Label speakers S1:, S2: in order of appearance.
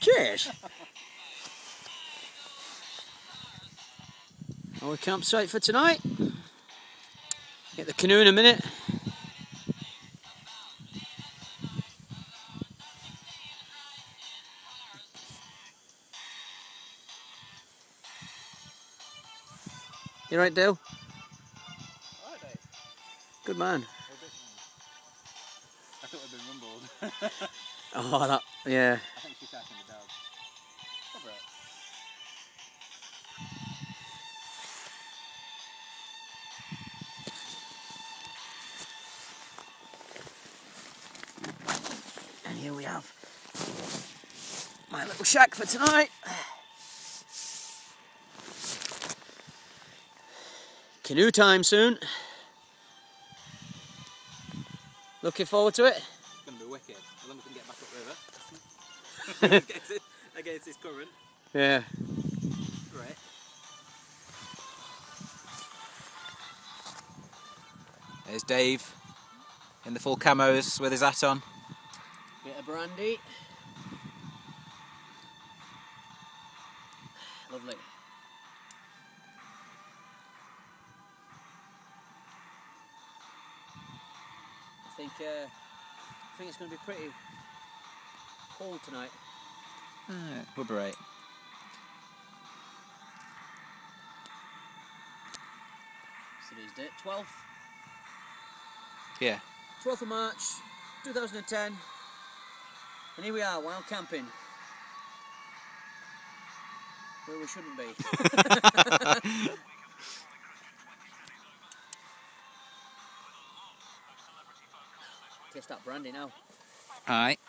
S1: Cheers. Our campsite for tonight. Get the canoe in a minute. You right, Dale? Good man.
S2: I thought I'd been rumbled.
S1: Oh, that, yeah.
S2: I think she's attacking the dog. Cover it.
S1: And here we have my little shack for tonight. Canoe time soon. Looking forward to it.
S2: It's going to be wicked. As long as we can get back against, it, against this current.
S1: Yeah.
S2: Great. There's Dave in the full camos with his hat on.
S1: Bit of brandy. Lovely. Think uh, I think it's going to be pretty cold tonight.
S2: Ah, we'll be right.
S1: Today's date, 12th,
S2: Yeah.
S1: 12th of March, 2010. And here we are, wild camping. Where we shouldn't be. Taste that brandy now.
S2: Alright.